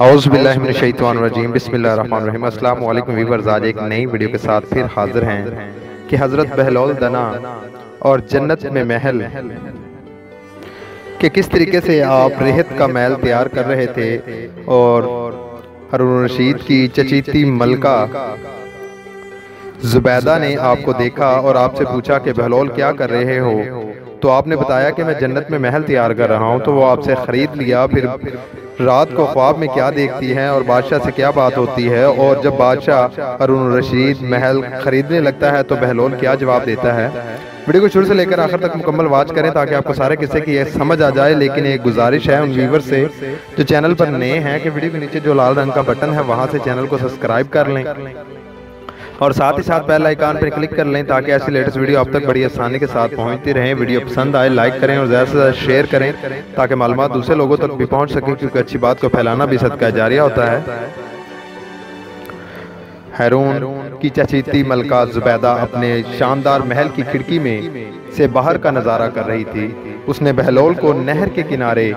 اعوذ باللہ من الشیطان الرجیم. بسم اللہ الرحمن الرحیم. السلام علیکم ویورز. آج ایک نئی ویڈیو کے ساتھ پھر حاضر ہیں کہ حضرت بہلول دنا اور جنت میں محل کہ کس طریقے سے آپ ریحت کا محل تیار کر رہے تھے اور ہرون رشید کی چچیتی ملکہ زبیدہ نے آپ کو دیکھا اور آپ سے پوچھا کہ بہلول کیا کر رہے ہو؟ تو آپ نے بتایا کہ میں جنت میں محل تیار کر رہا ہوں تو وہ آپ سے خرید لیا پھر رات کو خواب میں کیا دیکھتی ہیں اور بادشاہ سے کیا بات ہوتی ہے؟ اور جب بادشاہ ارون رشید محل خریدنے لگتا ہے تو بہلول کیا جواب دیتا ہے؟ ویڈیو کو شروع سے لے کر آخر تک مکمل واچ کریں تاکہ آپ کو سارے قصے کی یہ سمجھ آ جائے، لیکن ایک گزارش ہے ان ویور سے جو چینل پر نئے ہیں کہ ویڈیو کے نیچے جو لال رنگ کا بٹن ہے، وہاں سے چینل کو سبسکرائب کر لیں۔ اور ساتھ ہی ساتھ پہلا آئیکن پر کلک کر لیں تاکہ ایسی لیٹس ویڈیو آپ تک بڑی آسانی کے ساتھ پہنچتی رہیں۔ ویڈیو پسند آئے لائک کریں اور زیادہ سے زیادہ شیئر کریں تاکہ معلومات دوسرے لوگوں تک بھی پہنچ سکیں، کیونکہ اچھی بات کو پھیلانا بھی صدقہ جاریہ ہوتا ہے۔ حیرون کی چچیتی ملکہ زبیدہ اپنے شاندار محل کی کھڑکی میں سے باہر کا نظارہ کر رہی تھی۔ اس نے بہلول کو نہر کے کنارے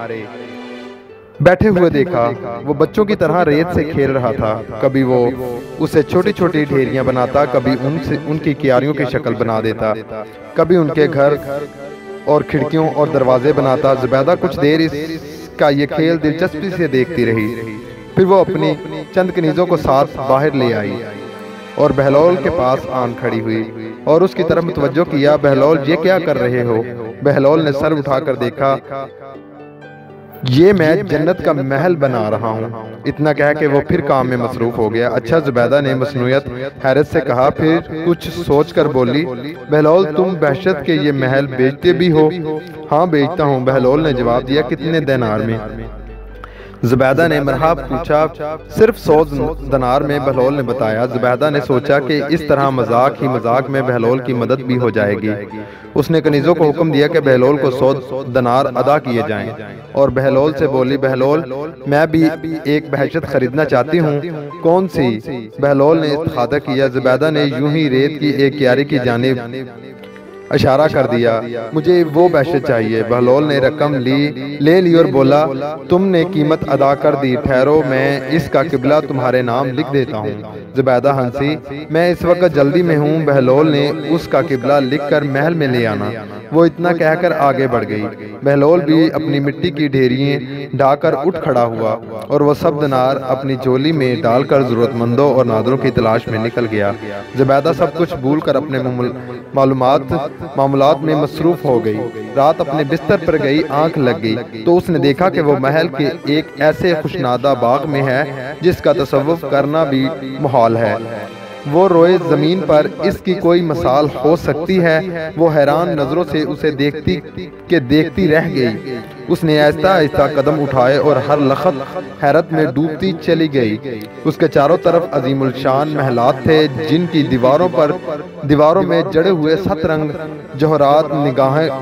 بیٹھے ہوئے دیکھا وہ بچوں کی طرح ریت سے کھیل رہا تھا۔ کبھی وہ اسے چھوٹی چھوٹی ڈھیریاں بناتا کبھی ان سے ان کی کیاریوں کی شکل بنا دیتا۔ کبھی ان کے گھر اور کھڑکیوں اور دروازے بناتا۔ زبیدہ کچھ دیر اس کا یہ کھیل دلچسپی سے دیکھتی رہی۔ پھر وہ اپنی چند کنیزوں کو ساتھ باہر لے آئی اور بہلول کے پاس آن کھڑی ہوئی اور اس کی طرف متوجہ کیا بہلول یہ کیا کر رہے ہو؟ بہلول نے سر اٹھا کر دیکھا۔ یہ میں جنت کا محل بنا رہا ہوں۔ اتنا کہہ کہ وہ پھر کام میں مصروف ہو گیا۔ اچھا زبیدہ نے مصنوعیت حیرت سے کہا، پھر کچھ سوچ کر بولی، بہلول، تم بحشت کے یہ محل بیچتے بھی ہو۔ ہاں بیچتا ہوں۔ بہلول نے جواب دیا، کتنے دینار میں؟ زبیدہ نے مرحب پوچھا صرف سو دنار میں بہلول نے بتایا۔ زبیدہ نے سوچا کہ اس طرح مزاق ہی مزاق میں بہلول کی مدد بھی ہو جائے گی۔ اس نے کنیزوں کو حکم دیا کہ بہلول کو سو دنار ادا کیے جائیں۔ اور بہلول سے بولی بہلول میں بھی ایک بحشت خریدنا چاہتی ہوں۔ کون سی بہلول نے استخادہ کیا؟ زبیدہ نے یوں ہی ریت کی ایک کیاری کی جانب اشارہ کر دیا، مجھے وہ بحشت چاہیے۔ بہلول نے رقم لی، لے لی اور بولا، تم نے قیمت ادا کر دی، ٹھہرو، میں اس کا قبلہ تمہارے نام لکھ دیتا ہوں۔ زبیدہ ہنسی، میں اس وقت جلدی میں ہوں، بہلول نے اس کا قبلہ لکھ کر محل میں لے آنا۔ وہ اتنا کہہ کر آگے بڑھ گئی۔ بہلول بھی اپنی مٹی کی ڈھیرییں ڈھا کر اٹھ کھڑا ہوا اور وہ سب دنار اپنی جولی میں ڈال کر ضرورت مندوں اور نادروں کی تلاش میں نکل گیا۔ زبیدہ سب کچھ بھول کر اپنے معلومات معاملات میں مصروف ہو گئی۔ رات اپنے بستر پر گئی، آنکھ لگ گئی۔ تو اس نے دیکھا کہ وہ محل کے ایک ایسے خوشنادہ باغ میں ہے، جس کا تصوف کرنا بھی محال ہے۔ وہ روئے زمین پر اس کی کوئی مثال ہو سکتی ہے۔ وہ حیران نظروں سے اسے دیکھتی کہ دیکھتی رہ گئی۔ اس نے ایسا ایسا قدم اٹھائے اور ہر لخت حیرت میں ڈوبتی چلی گئی۔ اس کے چاروں طرف عظیم الشان محلات تھے، جن کی دیواروں پر، دیواروں میں جڑے ہوئے ست رنگ جوہرات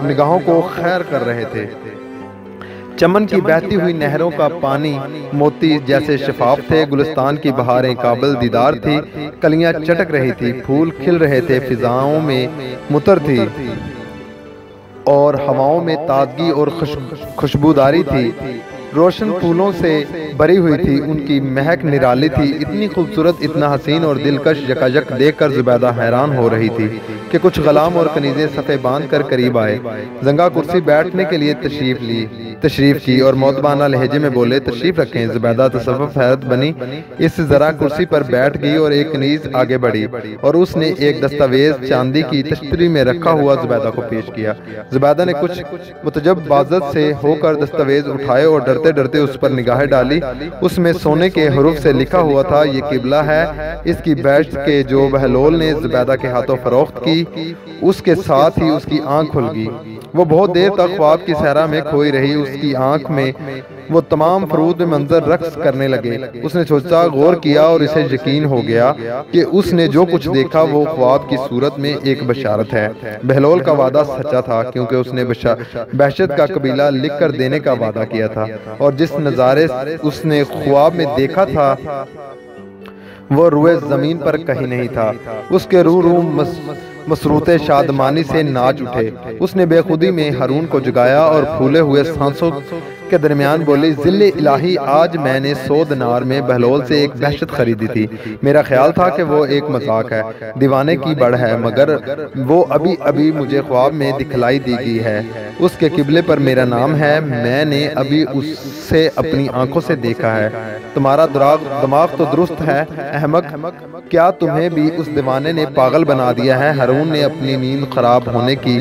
نگاہوں کو خیر کر رہے تھے۔ چمن کی بہتی ہوئی نہروں کا پانی موتی جیسے شفاف تھے گلستان کی بہاریں قابل دیدار تھی کلیاں چٹک رہی تھی پھول کھل رہے تھے فضاؤں میں متر تھی۔ اور ہواوں میں تازگی اور خوشبوداری تھی۔ روشن پھولوں سے بری ہوئی تھی، ان کی مہک نرالی تھی۔ اتنی خوبصورت، اتنا حسین اور دلکش یکا یک دیکھ کر زبیدہ حیران ہو رہی تھی کہ کچھ غلام اور کنیزیں صفے باندھ کر قریب آئے۔ زنگا کرسی بیٹھنے کے لیے تشریف لی، تشریف کی اور موتبانہ لہجے میں بولے، تشریف رکھیں، زبیدہ تصوف حیرت بنی۔ اس ذرا کرسی پر بیٹھ گئی اور ایک کنیز آگے بڑھی اور اس نے ایک دستاویز چاندی کی تشتری میں رکھا ہوا زبیدہ کو پیش کیا۔ زبیدہ نے کچھ متجب بازت سے ہو کر دستاویز اٹھائے اور ڈرتے ڈرتے اس پر نگاہ ڈالی۔ اس میں سونے کے حروف سے لکھا ہوا تھا، یہ قبلہ ہے۔ اس کی بیشت کے جو بہلول نے زبیدہ کے ہاتھوں فروخت کی، اس کے ساتھ ہی اس کی آنکھ کھل گئی۔ وہ بہت دیر تک خواب کی سہرہ میں کھوئی رہی اس کی آنکھ میں وہ تمام فرود منظر رقص کرنے لگے۔ اس نے سوچا غور کیا اور اسے یقین ہو گیا کہ اس نے جو کچھ دیکھا وہ خواب کی صورت میں ایک بشارت ہے۔ بہلول کا وعدہ سچا تھا کیونکہ اس نے بحشت کا قبیلہ لکھ کر دینے کا وعدہ کیا تھا۔ اور جس نظارے اس نے خواب میں دیکھا تھا وہ روئے زمین پر کہیں نہیں تھا۔ اس کے روح روح مسروط شادمانی سے ناچ اٹھے۔ اس نے بے خودی میں ہرون کو جگایا اور پھولے ہوئے سانسوں کے درمیان بولی، ذل الہی، آج میں نے سو دنار میں بہلول سے ایک بحشت خریدی تھی۔ میرا خیال تھا کہ وہ ایک مذاق ہے۔ دیوانے کی بڑھ ہے، مگر وہ ابھی ابھی مجھے خواب میں دکھلائی دی گئی ہے۔ اس کے قبلے پر میرا نام ہے، میں نے ابھی اس سے اپنی آنکھوں سے دیکھا ہے۔ تمہارا دماغ تو درست ہے، احمق، کیا تمہیں بھی اس دیوانے نے پاگل بنا دیا ہے؟ ہرون نے اپنی نیند خراب ہونے کی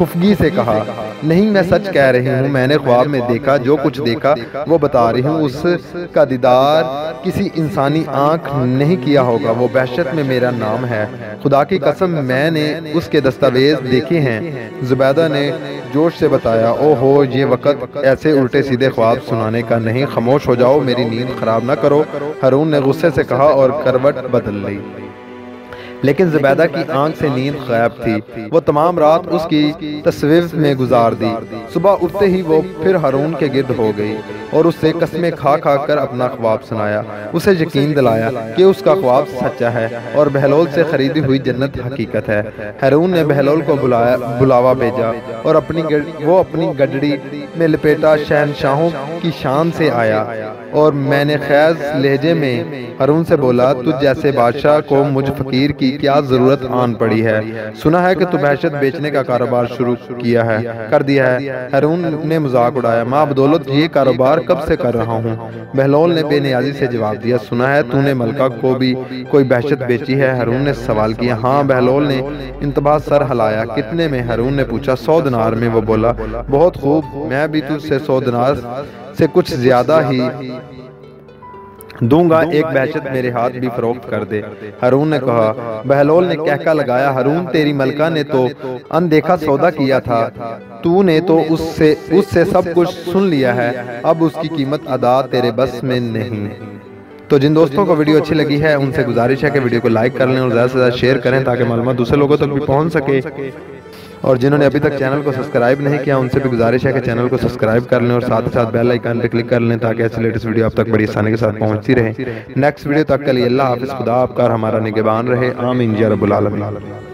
خفگی سے کہا، نہیں میں سچ کہہ رہی ہوں، میں نے خواب میں دیکھا، جو کچھ دیکھا، وہ بتا رہی ہوں، اس کا دیدار کسی انسانی آنکھ نہیں کیا ہوگا، وہ بحشت میں میرا نام ہے۔ خدا کی قسم، میں نے اس کے دستاویز دیکھے ہیں۔ زبیدہ نے جوش سے بتایا او ہو یہ وقت ایسے الٹے سیدھے خواب سنانے کا نہیں خموش ہو جاؤ، میری نیند خراب نہ کرو۔ ہرون نے غصے سے کہا اور کروٹ بدل لی۔ لیکن زبیدہ کی آنکھ سے نیند غائب تھی۔ وہ تمام رات اس کی تصویر میں گزار دی۔ صبح اٹھتے ہی وہ پھر ہرون کے گرد ہو گئی اور اس سے قسمیں کھا کھا کر اپنا خواب سنایا۔ اسے یقین دلایا کہ اس کا خواب سچا ہے اور بہلول سے خریدی ہوئی جنت حقیقت ہے۔ ہرون نے بہلول کو بلایا بلاوا بھیجا اور اپنی وہ اپنی گڈڑی میں لپیٹا شہنشاہوں کی شان سے آیا۔ اور میں نے خیز لہجے میں ہرون سے بولا، تجھ جیسے بادشاہ کو مجھ فقیر کی کیا ضرورت آن پڑی ہے؟ سنا ہے کہ تو بحشت بیچنے کا کاروبار شروع کیا ہے، کر دیا ہے۔ ہرون نے مذاق اڑایا، ماں بدولت یہ کاروبار کب سے کر رہا ہوں؟ بہلول نے بے نیازی سے جواب دیا، سنا ہے تو نے ملکہ کو بھی کوئی بحشت بیچی ہے؟ ہرون نے سوال کیا ہاں بہلول نے انتباہ سر ہلایا۔ کتنے میں ہرون نے پوچھا، سو دنار میں وہ بولا، بہت خوب، میں بھی تجھ سے سو دنار سے کچھ زیادہ ہی دوں گا ایک بحشت میرے ہاتھ بھی فروخت کر دے۔ ہرون نے کہا بہلول نے کہکا لگایا ہرون تیری ملکہ نے تو اندیکھا سودا کیا تھا۔ تو نے تو اس سے اس سے سب کچھ سن لیا ہے۔ اب اس کی قیمت ادا تیرے بس میں نہیں۔ تو جن دوستوں کو ویڈیو اچھی لگی ہے ان سے گزارش ہے کہ ویڈیو کو لائک کر لیں اور زیادہ سے زیادہ شیئر کریں تاکہ معلومات دوسرے لوگوں تک بھی پہنچ سکے۔ اور جنہوں نے ابھی تک چینل کو سبسکرائب نہیں کیا، ان سے بھی گزارش ہے کہ چینل کو سبسکرائب کر لیں اور ساتھ ساتھ بیل آئیکن پہ کلک کر لیں تاکہ ایسی لیٹس ویڈیو آپ تک بڑی آسانی کے ساتھ پہنچتی رہے۔ نیکسٹ ویڈیو تک کے لیے اللہ حافظ، خدا آپ کا ہمارا نگبان رہے۔ آمین، یا رب العالمین۔